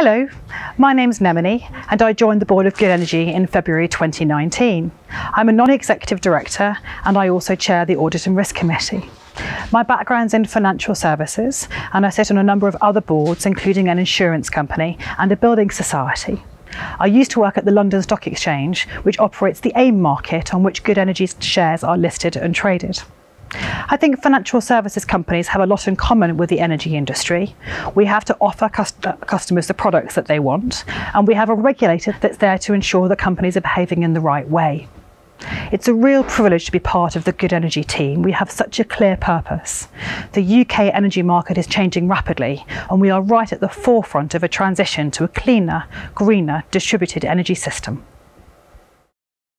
Hello, my name's Nemone and I joined the board of Good Energy in February 2019. I'm a non-executive director and I also chair the Audit and Risk Committee. My background's in financial services and I sit on a number of other boards including an insurance company and a building society. I used to work at the London Stock Exchange which operates the AIM market on which Good Energy's shares are listed and traded. I think financial services companies have a lot in common with the energy industry. We have to offer cust customers the products that they want, and we have a regulator that's there to ensure that companies are behaving in the right way. It's a real privilege to be part of the Good Energy team. We have such a clear purpose. The UK energy market is changing rapidly, and we are right at the forefront of a transition to a cleaner, greener, distributed energy system.